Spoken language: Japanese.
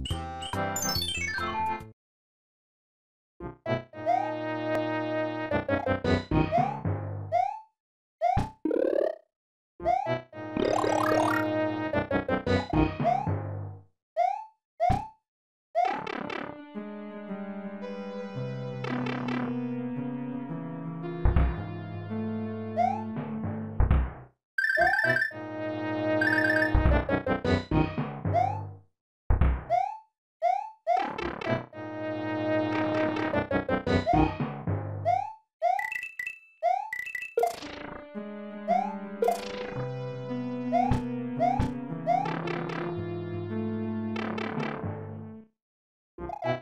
you Bye.